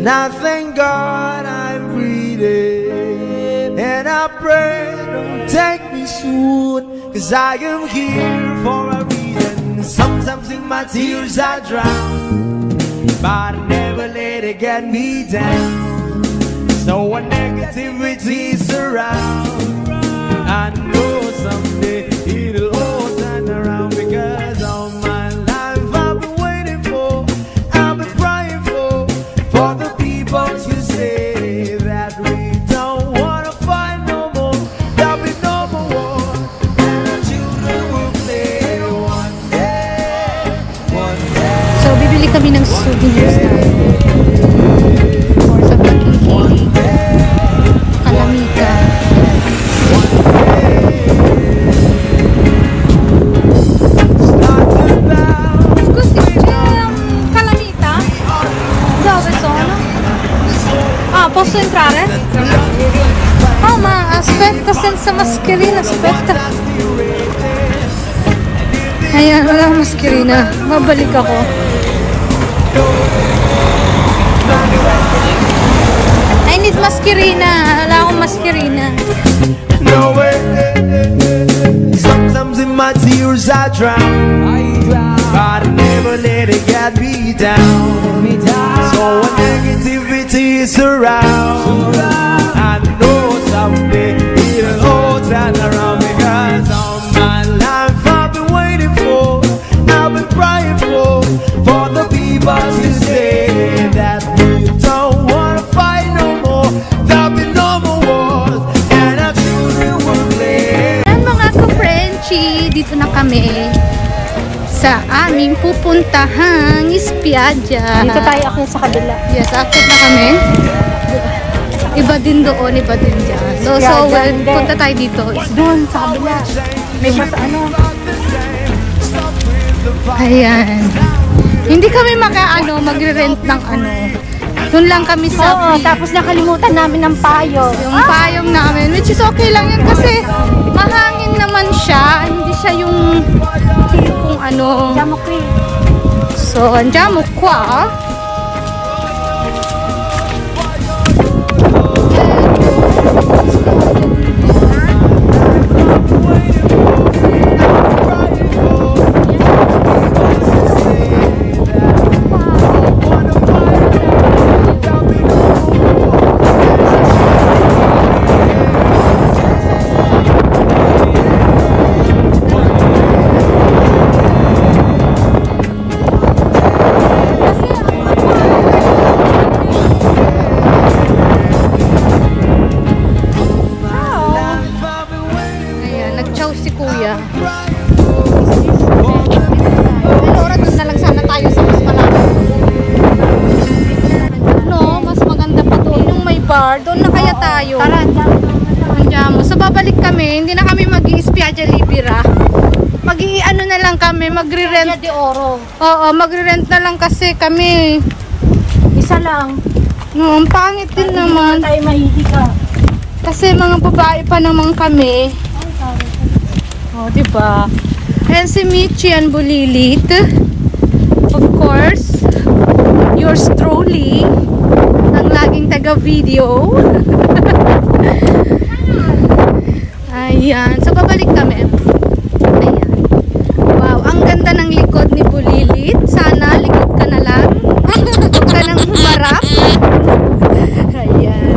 and I thank God I'm breathing. And I pray, don't take me soon, cause I am here for a reason. Sometimes in my tears I drown, but I never let it get me down. So when negativity surround, posso entrare? Oh, ma aspetta, senza mascherina, aspetta. Ayan, wala akong maskerina. Mabalik ako. Maskerina. Wala akong maskerina. No way. Sometimes in my tears I drown. But I never let it get me down. So when negativity is around, I know someday it'll all turn around because kami sa aming pupuntahang Espiadya. Dito tayo ako sa kabila. Yes, akit na kami. Iba din doon, iba din dyan. So, so well, punta tayo dito. Doon sa kabila. May mas ano. Ayan. Hindi kami maka, ano, magre-rent ng ano. Doon lang kami sa Oo, free. tapos nakalimutan namin ng payo. yung payong namin, which is okay lang yan kasi mahangin naman siya. Siya yung tipong ano. Damo ko eh. So, andiamo qua. Kami. Hindi na kami mag-i-espiadya libira. mag ano na lang kami, magre-rent. de oro. Oo, magre-rent na lang kasi kami. Isa lang. No, ang pangit din naman. Tayo mahihi ka. Kasi mga babae pa naman kami. Oh, di ba? Ayan si Michi and Bulilit. Of course, yours truly, ang laging taga-video. Ayan. So, babalik kami. Ayan. Wow, ang ganda ng likod ni Bulilit. Sana, likod ka na lang. Huwag ka nang humarap. Ayan.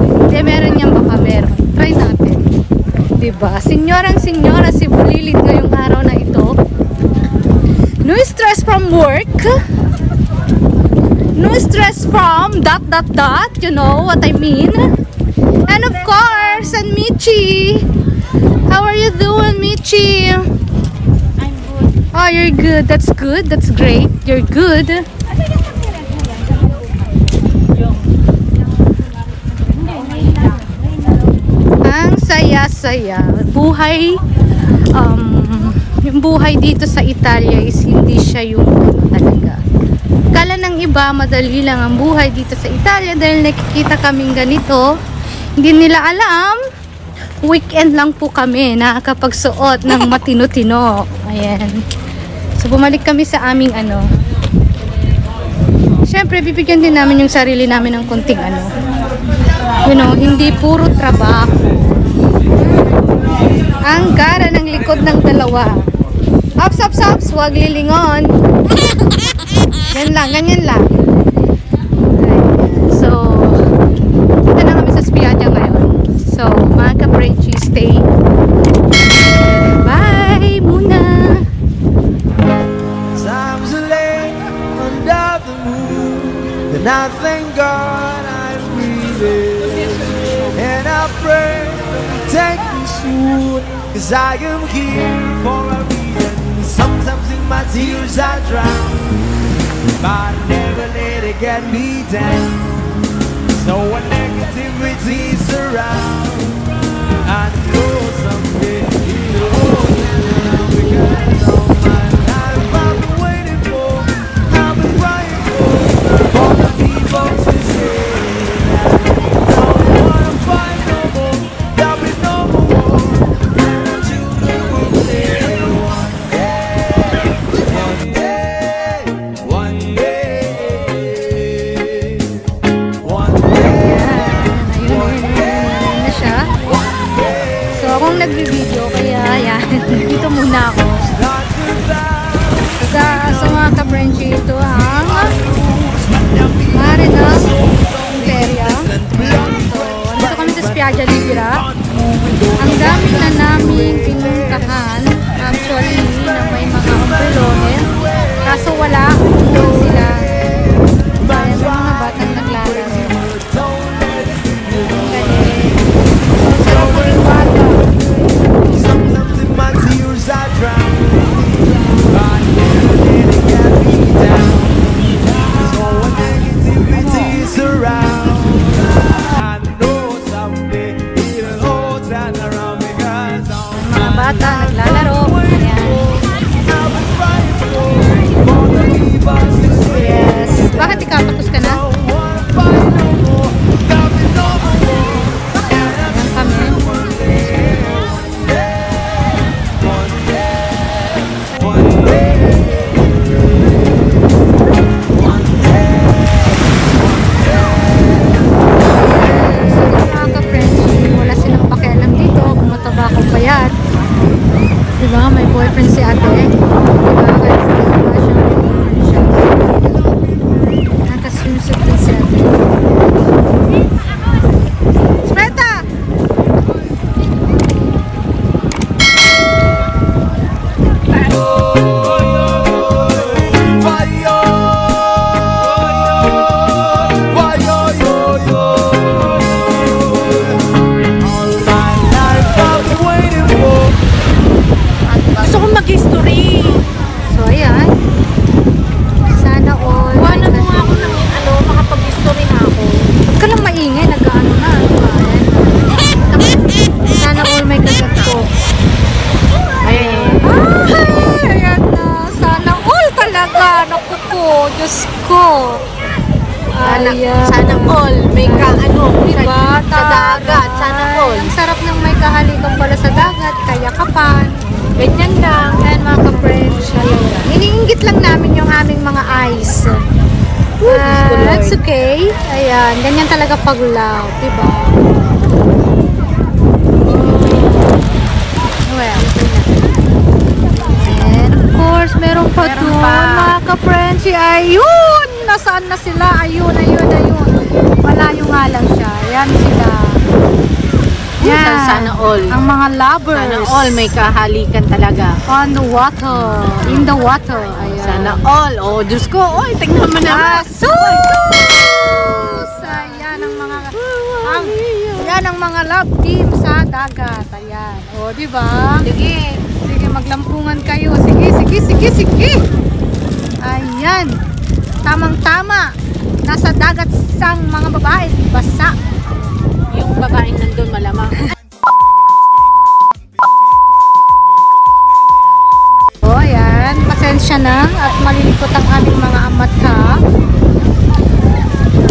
Hindi, meron yan baka meron. Try natin. Diba? Senyorang senyora si Bulilit ngayong araw na ito. No stress from work. Stress from dot dot dot. You know what I mean? And of course, and Michi. How are you doing, Michi? I'm good. Oh, you're good. That's good. That's great. You're good. Ang saya-saya. Buhay um, yung buhay dito sa Italia is hindi siya yung. Kala ng iba, madali lang ang buhay dito sa Italia dahil nakikita kaming ganito. Hindi nila alam, weekend lang po kami nakakapagsuot ng matino-tino. Ayan. So, bumalik kami sa aming ano. Siyempre, bibigyan din namin yung sarili namin ng konting ano. You know, hindi puro trabaho. Ang gara ng likod ng dalawa. Ups, ups, ups, huwag lilingon. Yan lang, ganyan lang. So, punta na kami sa Spiaggia ngayon. So, mga ka-Frenchie, stay. Bye muna. Times are late under the moon, I thank God I'm breathing. And I pray take me soon, cause I am here for a reason. Sometimes in my tears I drown, I never let it get me down. So when negativity surrounds, nagbi-video, kaya ayan, dito muna ako. Sa, sa mga ka-Frenchie, ito ang Marina Imperia. So, andito kami sa Spiaggia Libera. Ang dami na namin pinuntahan. Actually, na may mga umbrelone. Kaso wala, doon Sana, Ayan. sana all may ka ano, Diba? sa, sa dagat. Sana all. Ang sarap ng may kahalikan pala sa dagat. Kaya kapan. Ganyan lang. Ayan mga ka-French. Iniinggit lang namin yung aming mga eyes. Ah, Lord. that's okay. Ayan. Ganyan talaga pag love. Diba? Well. And of course, meron pa Meron doon, pa. mga ka-Frenchie. Ayun! Nasaan na sila? Ayun, ayun, ayun. Malayo nga lang siya. Ayan sila. Yan. Sana- all. Ang mga lovers. Sana all may kahalikan talaga. On the water. In the water. Ayan. Sana all. Oh, Diyos ko. Oy, tingnan mo naman. Asus! Ayan ang mga ang, yan ang mga love team sa dagat. Ayan. O, di ba? Sige. Sige, maglampungan kayo. Sige, sige, sige, sige. Ayan. Tamang-tama. Nasa dagat sang mga babae. Basa. Yung babaeng nandun malamang. pasensya na at malilikot ang aming mga amata.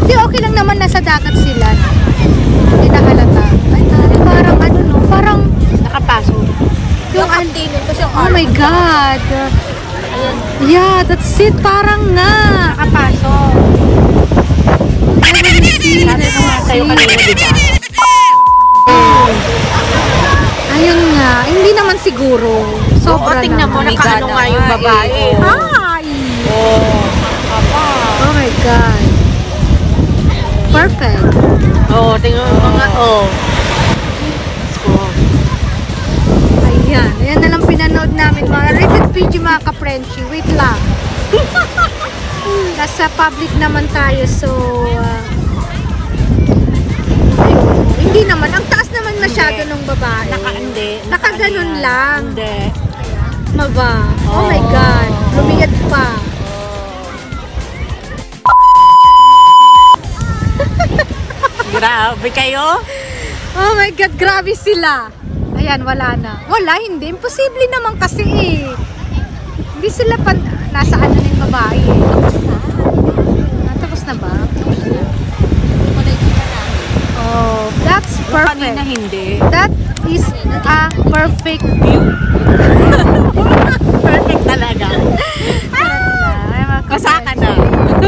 Hindi, okay lang naman nasa dagat sila. Hindi na halata. Ay, tari, parang ano no, parang Nakapasok. yung an- kasi yung Oh my God. Yeah, that's it. Parang nga. Tingnan mo, nakaano nga yung babae. Hi! Oo. Oh my God. Perfect. Oo, tingnan mo mga. Oo. Ayan. Ayan na lang pinanood namin. Mga rated PG mga ka-Frenchie. Wait lang. Nasa public naman tayo. So, uh, hindi naman. Ang taas naman masyado Hindi. ng babae. Naka, hindi. Nakaganon yan. lang. Hindi. Maba. Oh Oo. my God. Lumiyad pa. Grabe kayo. Oh my God, grabe sila. Ayan, wala na. Wala, hindi. Imposible naman kasi eh. Hindi sila pan... Nasa ano na yung babae eh. Tapos na. Ah, tapos na ba? Oh, that's Kanina perfect. hindi. That is a perfect View. Perfect talaga. Basa ka na.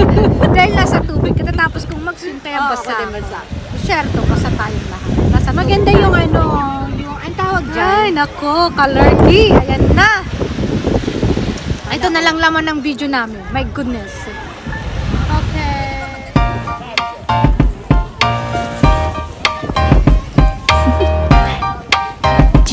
Dahil nasa tubig, katatapos kong mag-swim kaya Oo, basa. kasi basa. Syerto, basa tayong lahat. Nasa Maganda yung ano, yung, ang tawag dyan. Ay, nako, key. Ayan na. Ito na lang laman ng video namin. My goodness.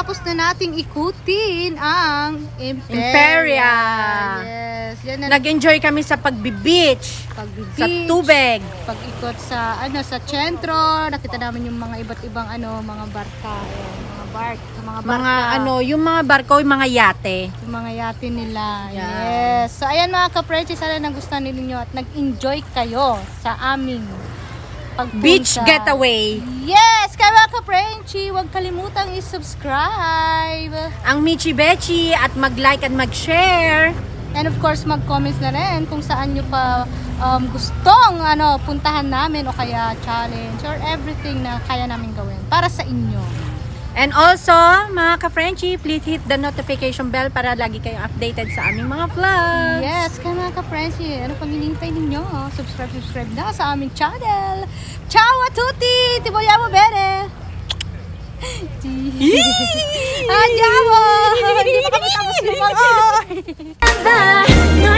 Natapos na nating ikutin ang Imperia. Imperia. Yes. Yan na Nag-enjoy kami sa pagbi-beach. pag-beach. Sa tubig. Pag-ikot sa ano sa sentro, nakita namin yung mga iba't ibang ano, mga barka, ayan, mga bark, mga barka. Mga ano, yung mga barko, yung mga yate. yung mga yate nila. Yan. Yes. So, ayan mga ka-Preci, sana nagustuhan ninyo at nag-enjoy kayo sa aming pagpunta. Beach getaway. Yes! Kaya mga ka-Frenchie, huwag kalimutang i-subscribe. Ang Michi Bechi at mag-like at mag-share. And of course, mag-comments na rin kung saan nyo pa um, gustong ano, puntahan namin o kaya challenge or everything na kaya namin gawin para sa inyo. And also, mga ka-Frenchie, please hit the notification bell para lagi kayong updated sa aming mga vlogs. Yes, kaya mga ka-Frenchie, ano pang hinihintay ninyo? Subscribe, subscribe na sa aming channel. Ciao a tutti! Ti vogliamo bene! Andiamo! Hindi pa kami tapos! 너의